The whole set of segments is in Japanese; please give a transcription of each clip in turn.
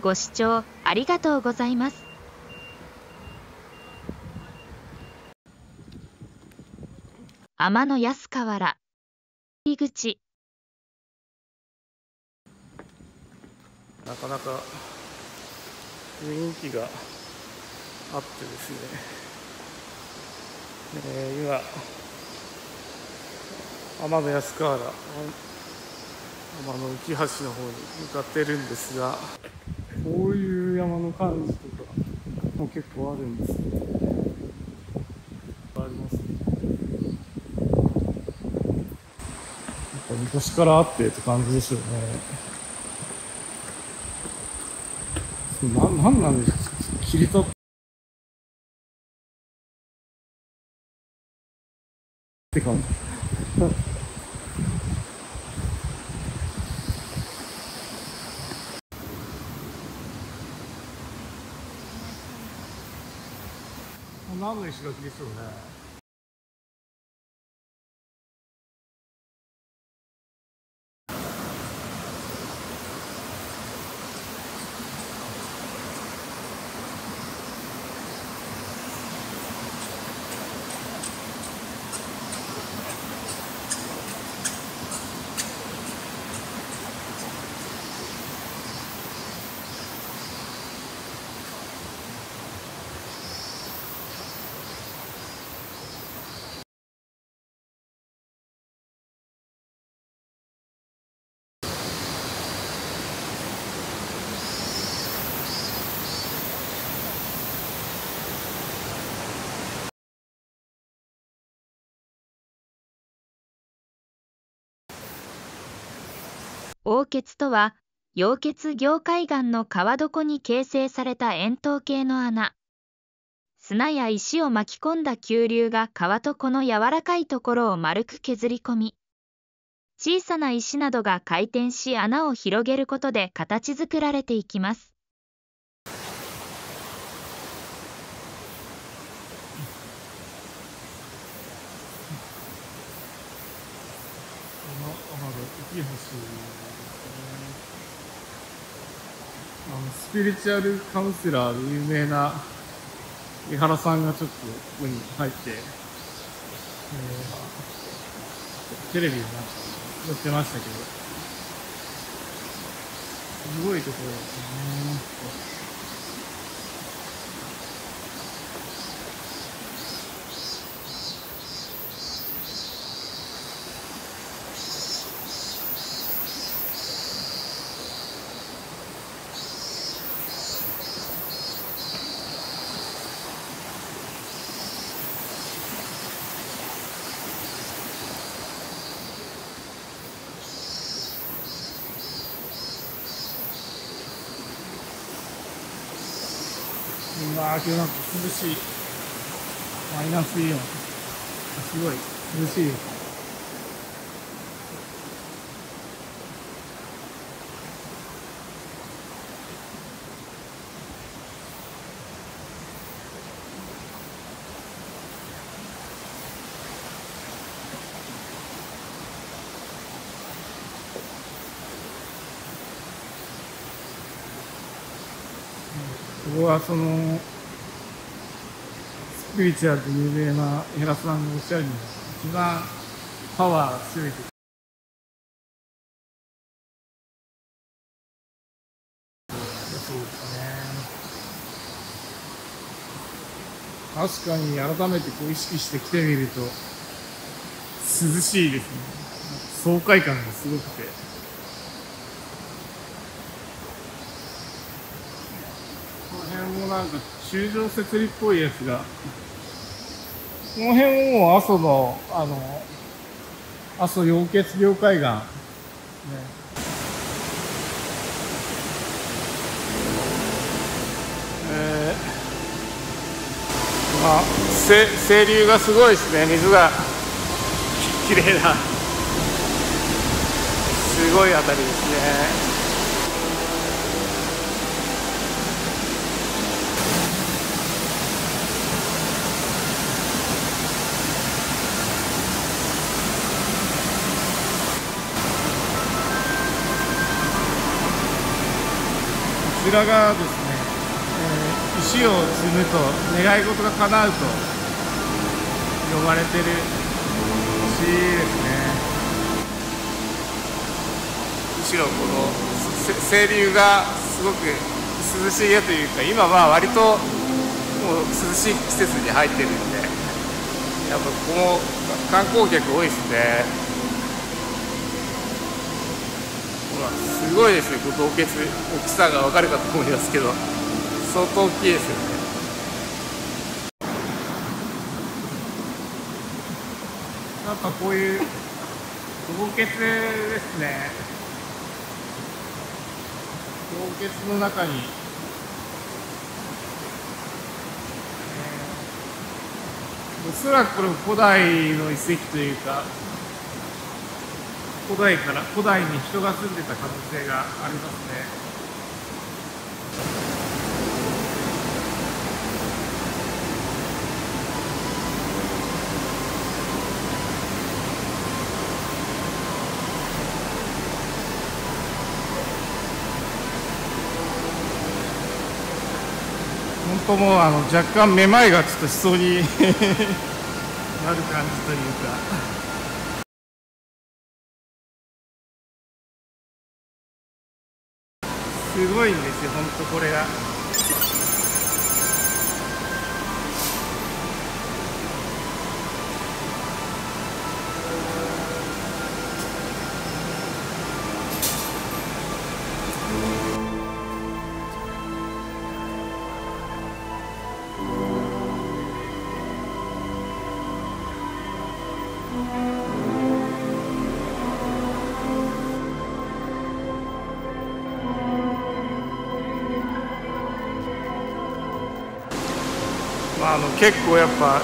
ご視聴ありがとうございます。天野安河原。入り口。なかなか雰囲気があってですね、えー今天野安河原天野浮橋の方に向かってるんですがこういう山の感じとかも結構あるんですねありますねやっぱ昔からあってって感じですよね。ななんなんですか？切り取って。感じ。何の石垣でしょうね。凹穴とは溶血凝海岸の川床に形成された円筒形の穴。砂や石を巻き込んだ急流が川床の柔らかいところを丸く削り込み小さな石などが回転し穴を広げることで形作られていきます。この天野浮橋ですねあのスピリチュアルカウンセラーで有名な井原さんがちょっとここに入って、えーテレビになんか載ってましたけどすごいところですねうわー、今日なんか涼しい。マイナスイオン。すごい涼しいです。ここはそのスピリチュアルで有名な江原さんがおっしゃるに一番パワー強いとそうですね。確かに改めてこう意識して来てみると涼しいですね。爽快感がすごくてこの辺もなんか中上設備っぽいやつが。この辺も阿蘇のあの阿蘇溶血凝海岸、ね、えーあ清流がすごいですね。水がきれいな。すごいあたりですねらがですね、えー、石を積むと願い事が叶うと呼ばれてる石ですね。石のこの清流がすごく涼しげというか今は割ともう涼しい季節に入ってるんでやっぱここも観光客多いですね。すごいですね、洞穴、大きさが分かるかと思いますけど、相当大きいですよね。なんかこういう洞穴ですね。洞穴の中に、えー、おそらくこれ古代の遺跡というか、古代から古代に人が住んでた可能性がありますね本当もうあの若干めまいがちょっとしそうに なる感じというか。すごいんですよ、本当これが。結構やっぱ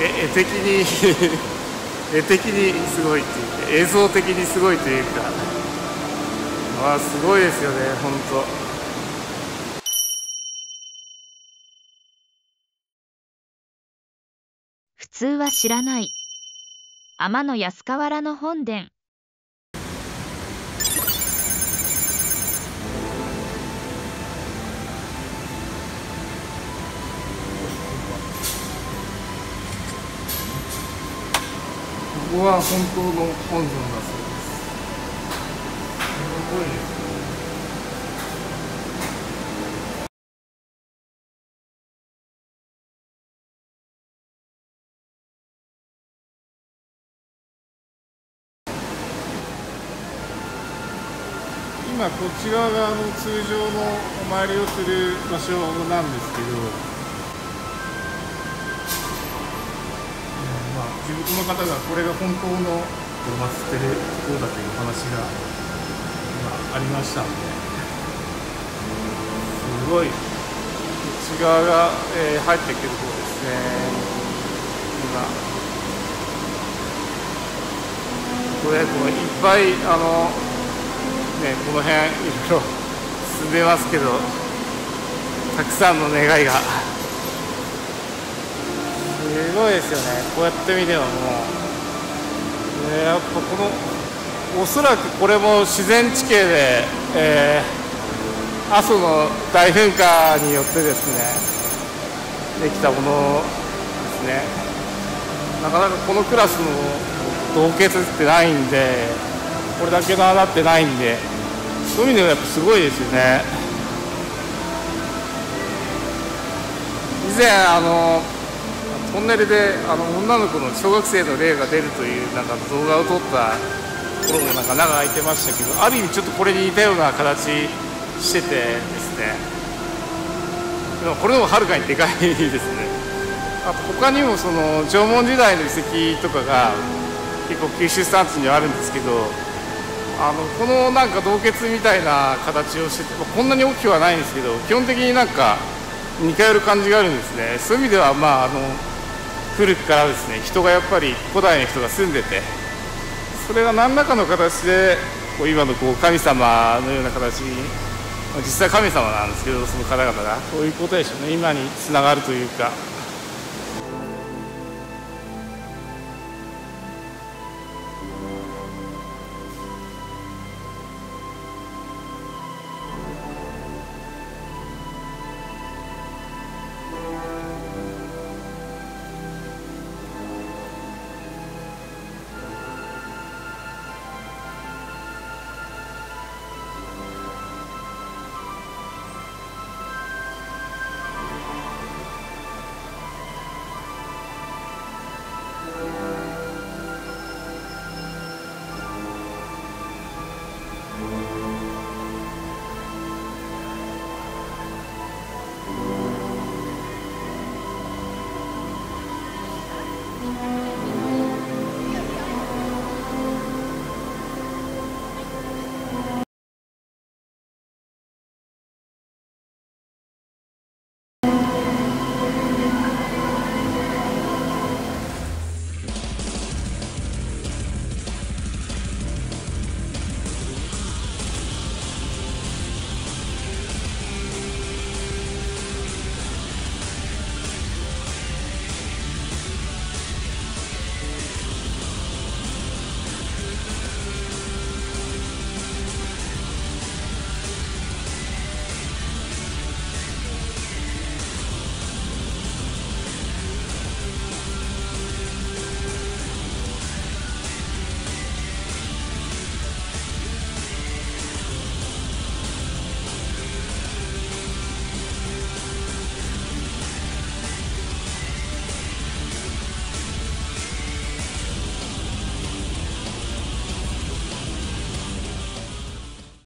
絵的に 絵的にすごいっていうか映像的にすごいというか。あすごいですよね本当。普通は知らない。天の安河原の本殿。ここは本当の本尊だそうですすごいです今こっち側があの通常のお参りをする場所なんですけど地元の方がこれが本当の祀ってるところだという話が今ありましたので。すごい。内側が、えー、入ってくるところですね。今。これこういっぱいあのねこの辺いろいろ進んでますけどたくさんの願いが。すごいですよね。こうやって見てももう、ね、やっぱこのおそらくこれも自然地形で、えー、阿蘇の大噴火によってですねできたものですね。なかなかこのクラスの洞穴ってないんでこれだけの穴ってないんでそういう意味ではやっぱすごいですよね。以前あのトンネルであの女の子の小学生の霊が出るというなんか動画を撮ったところもなんか長空いてましたけどある意味ちょっとこれに似たような形しててですね。でもこれでもはるかにでかいですね。あと他にもその縄文時代の遺跡とかが結構九州山地にはあるんですけどあのこのなんか洞穴みたいな形をしてて、こんなに大きくはないんですけど基本的になんか似通る感じがあるんですね。そういう意味ではまああの古くからですね人がやっぱり古代の人が住んでてそれが何らかの形でこう今のこう神様のような形に実際神様なんですけどその方々がそういうことでしょうね。今につながるというか。